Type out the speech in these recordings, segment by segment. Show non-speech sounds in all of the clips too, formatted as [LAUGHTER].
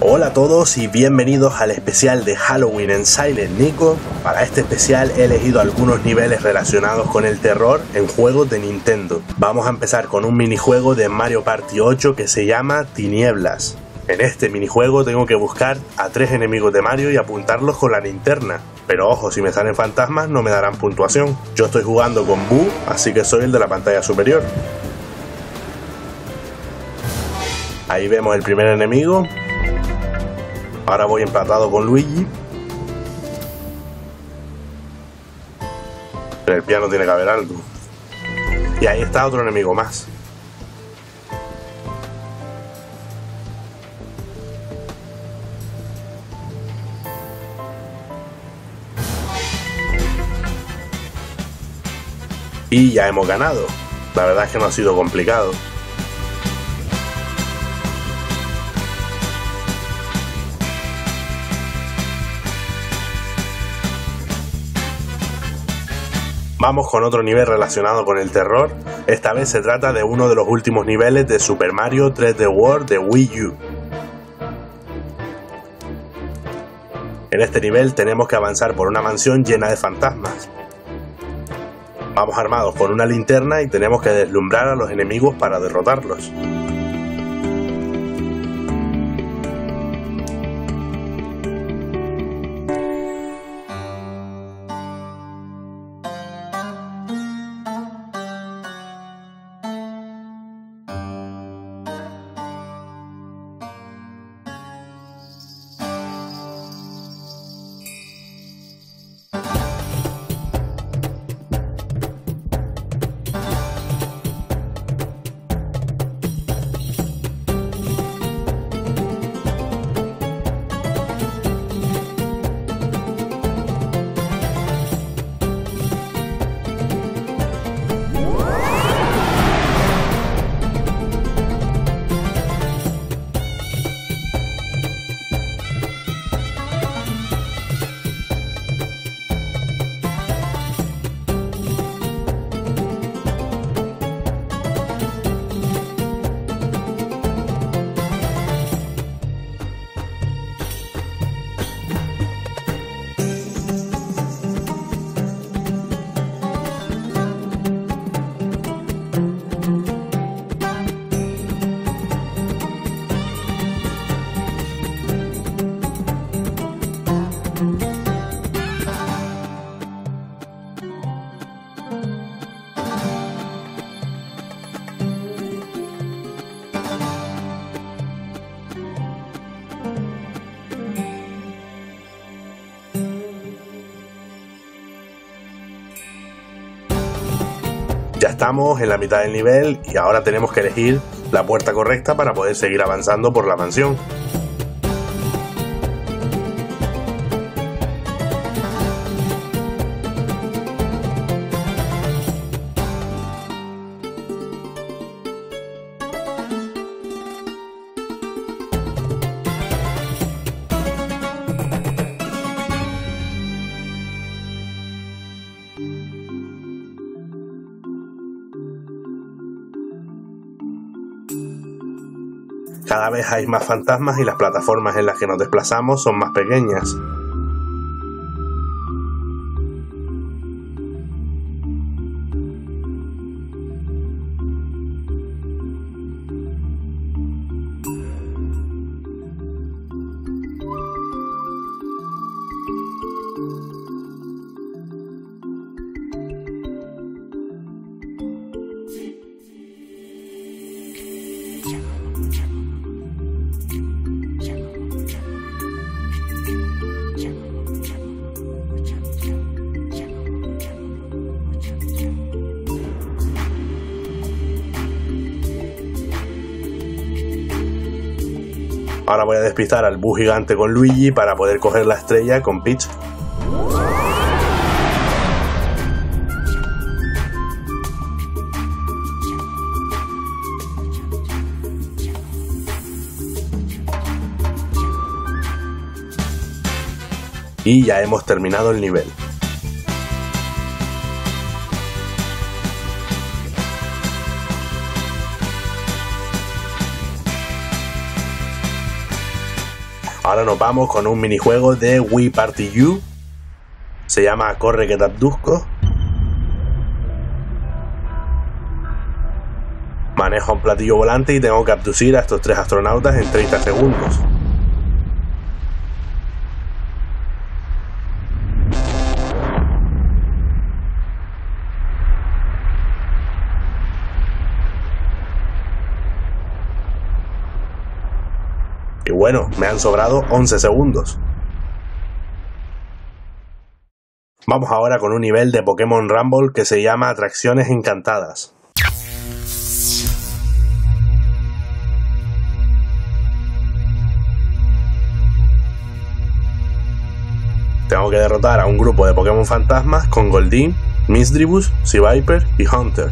Hola a todos y bienvenidos al especial de Halloween en Silent Nico. Para este especial he elegido algunos niveles relacionados con el terror en juegos de Nintendo. Vamos a empezar con un minijuego de Mario Party 8 que se llama Tinieblas. En este minijuego tengo que buscar a tres enemigos de Mario y apuntarlos con la linterna. Pero ojo, si me salen fantasmas no me darán puntuación. Yo estoy jugando con Boo, así que soy el de la pantalla superior. Ahí vemos el primer enemigo, Ahora voy empatado con Luigi. Pero el piano tiene que haber algo. Y ahí está otro enemigo más. Y ya hemos ganado. La verdad es que no ha sido complicado. Vamos con otro nivel relacionado con el terror. Esta vez se trata de uno de los últimos niveles de Super Mario 3D World de Wii U. En este nivel tenemos que avanzar por una mansión llena de fantasmas. Vamos armados con una linterna y tenemos que deslumbrar a los enemigos para derrotarlos. Ya estamos en la mitad del nivel y ahora tenemos que elegir la puerta correcta para poder seguir avanzando por la mansión. Cada vez hay más fantasmas y las plataformas en las que nos desplazamos son más pequeñas. Ahora voy a despistar al bus gigante con Luigi para poder coger la estrella con Peach. Y ya hemos terminado el nivel. Ahora nos vamos con un minijuego de Wii Party U. Se llama Corre que te abduzco. Manejo un platillo volante y tengo que abducir a estos tres astronautas en 30 segundos. Bueno, me han sobrado 11 segundos. Vamos ahora con un nivel de Pokémon Rumble que se llama Atracciones Encantadas. Tengo que derrotar a un grupo de Pokémon fantasmas con Goldeen, Misdribus, Seaviper y Hunter.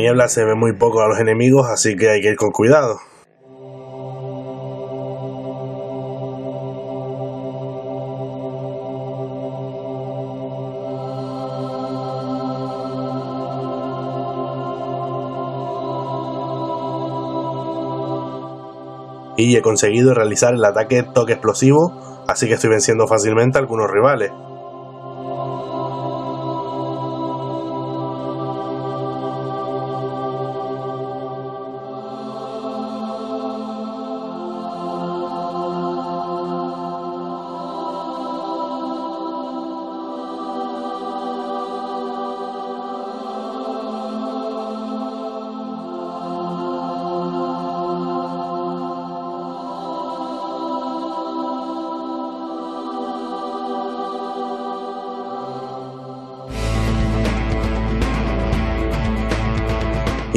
Niebla se ve muy poco a los enemigos, así que hay que ir con cuidado. Y he conseguido realizar el ataque toque explosivo, así que estoy venciendo fácilmente a algunos rivales.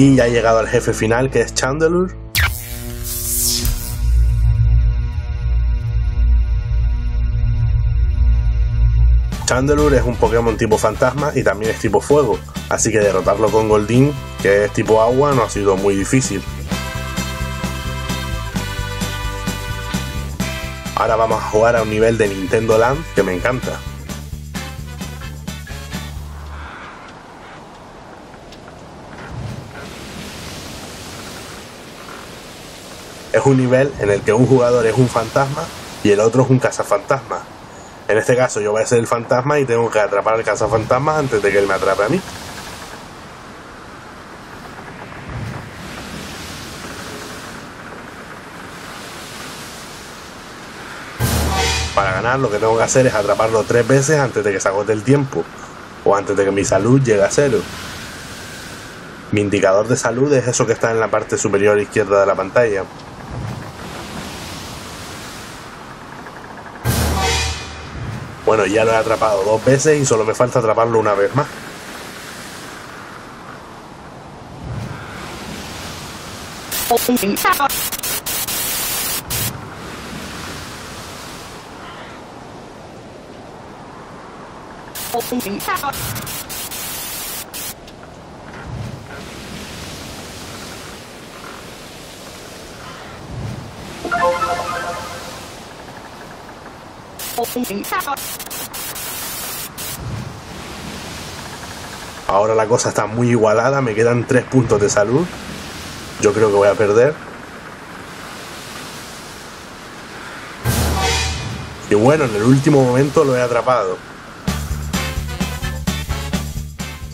Y ya ha llegado al jefe final que es Chandelure. Chandelure es un Pokémon tipo fantasma y también es tipo fuego, así que derrotarlo con Goldeen, que es tipo agua, no ha sido muy difícil. Ahora vamos a jugar a un nivel de Nintendo Land que me encanta. Es un nivel en el que un jugador es un fantasma y el otro es un cazafantasma. En este caso yo voy a ser el fantasma y tengo que atrapar al cazafantasma antes de que él me atrape a mí. Para ganar lo que tengo que hacer es atraparlo tres veces antes de que se agote el tiempo o antes de que mi salud llegue a cero. Mi indicador de salud es eso que está en la parte superior izquierda de la pantalla. Bueno, ya lo he atrapado dos veces y solo me falta atraparlo una vez más. [LAUGHS] Ahora la cosa está muy igualada, me quedan tres puntos de salud. Yo creo que voy a perder. Y bueno, en el último momento lo he atrapado.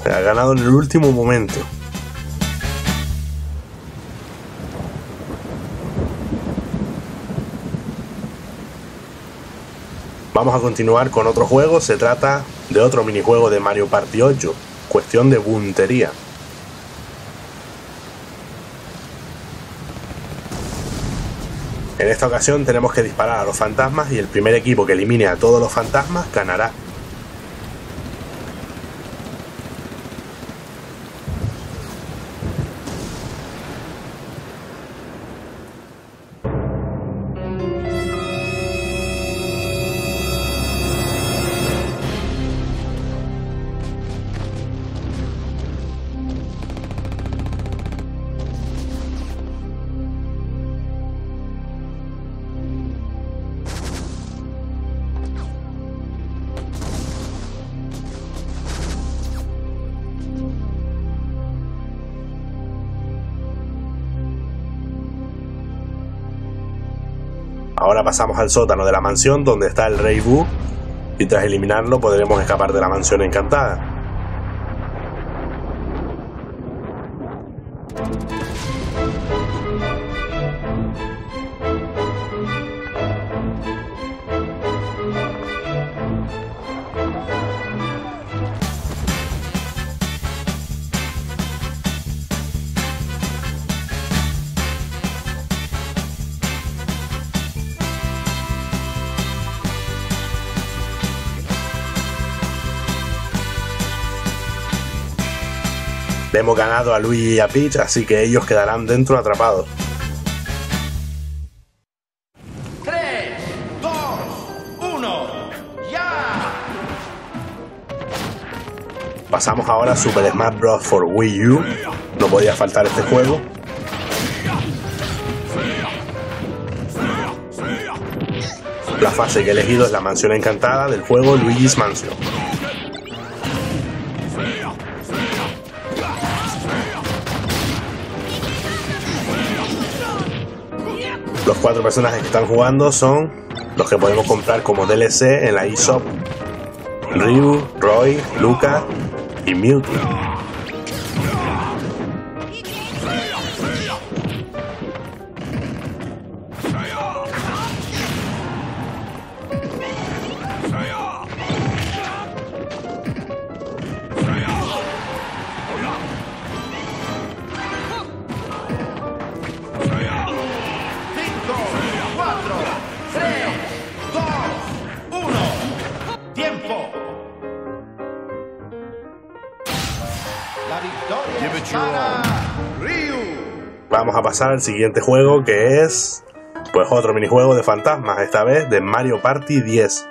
Se ha ganado en el último momento. Vamos a continuar con otro juego, se trata de otro minijuego de Mario Party 8, cuestión de puntería. En esta ocasión tenemos que disparar a los fantasmas y el primer equipo que elimine a todos los fantasmas ganará. Ahora pasamos al sótano de la mansión donde está el Rey Boo y tras eliminarlo podremos escapar de la mansión encantada. Hemos ganado a Luigi y a Peach, así que ellos quedarán dentro atrapados. 3, 2, 1, ya. Pasamos ahora a Super Smash Bros. for Wii U. No podía faltar este juego. La fase que he elegido es la mansión encantada del juego Luigi's Mansion. Los cuatro personajes que están jugando son los que podemos comprar como DLC en la eShop. Ryu, Roy, Luca y Mewtwo. Vamos a pasar al siguiente juego que es pues otro minijuego de fantasmas, esta vez de Mario Party 10.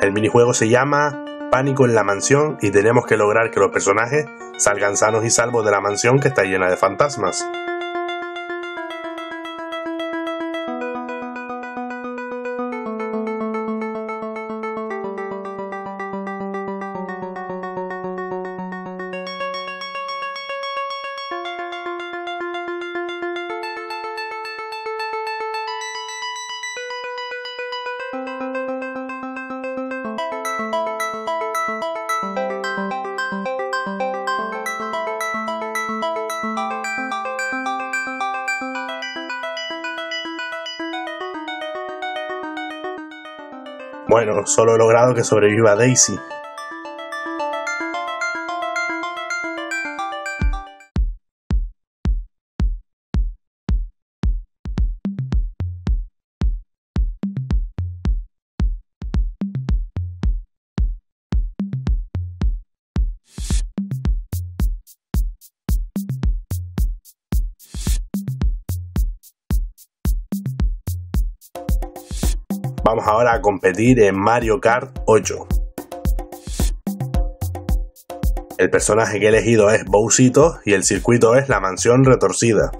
El minijuego se llama Pánico en la mansión y tenemos que lograr que los personajes salgan sanos y salvos de la mansión que está llena de fantasmas. Bueno, solo he logrado que sobreviva Daisy. Vamos ahora a competir en Mario Kart 8. El personaje que he elegido es Bowsito y el circuito es la mansión retorcida.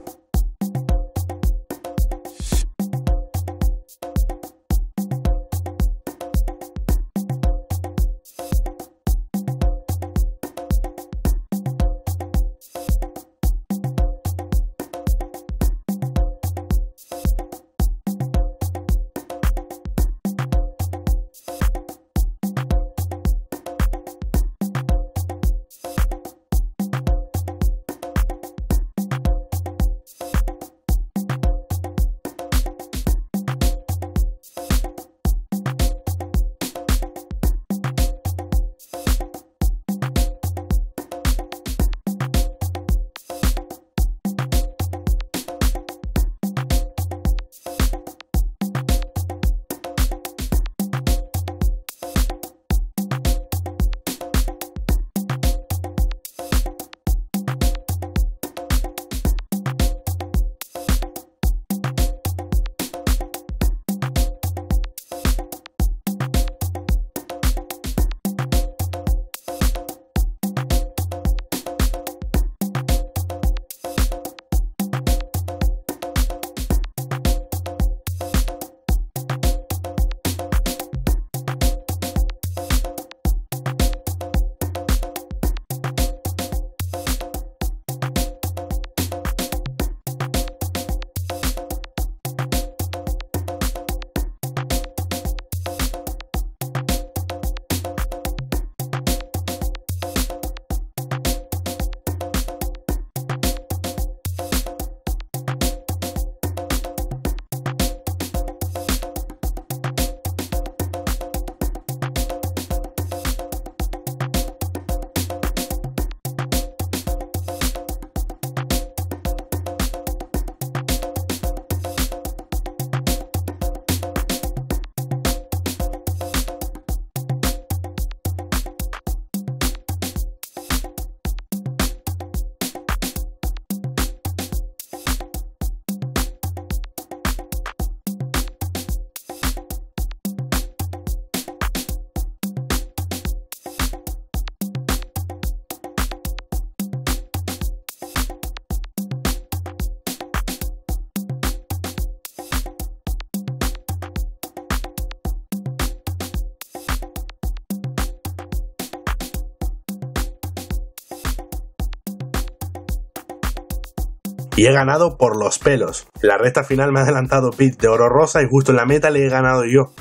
Y he ganado por los pelos. La recta final me ha adelantado Pete de oro rosa y justo en la meta le he ganado yo.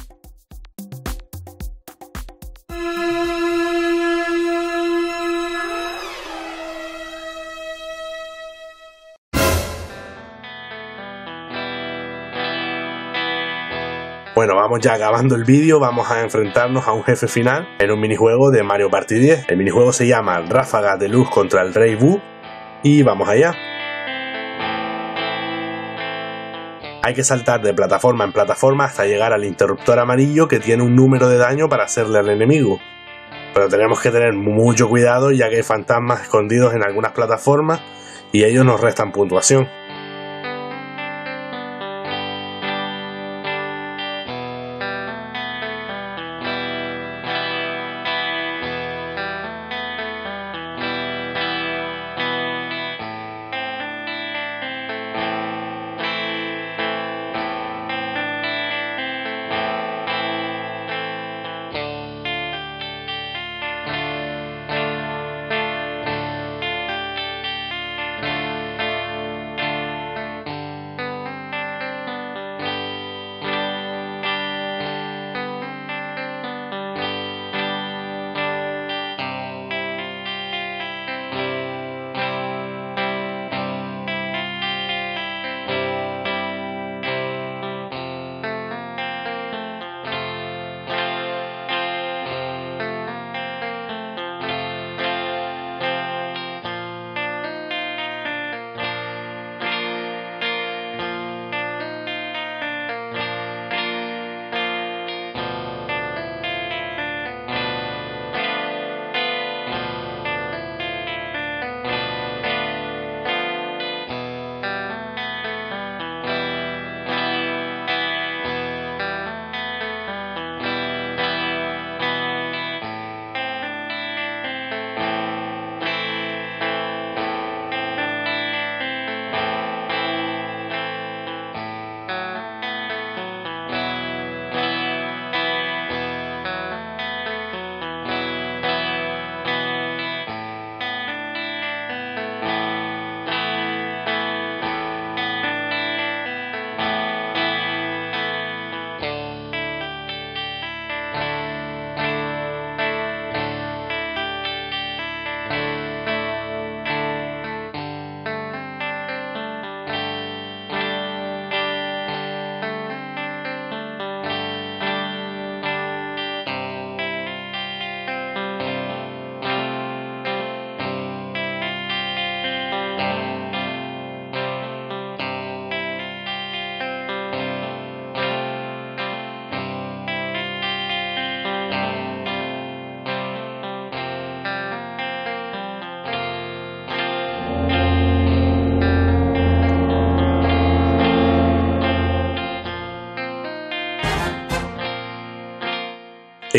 Bueno, vamos ya acabando el vídeo, vamos a enfrentarnos a un jefe final en un minijuego de Mario Party 10. El minijuego se llama Ráfaga de Luz contra el Rey Boo y vamos allá. Hay que saltar de plataforma en plataforma hasta llegar al interruptor amarillo que tiene un número de daño para hacerle al enemigo. Pero tenemos que tener mucho cuidado ya que hay fantasmas escondidos en algunas plataformas y ellos nos restan puntuación.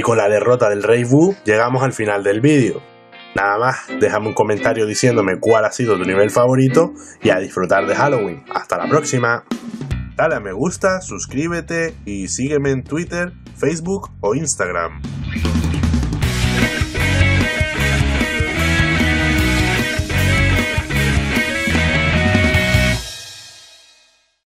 Y con la derrota del Rey Wu llegamos al final del vídeo. Nada más, déjame un comentario diciéndome cuál ha sido tu nivel favorito y a disfrutar de Halloween. Hasta la próxima. Dale a me gusta, suscríbete y sígueme en Twitter, Facebook o Instagram.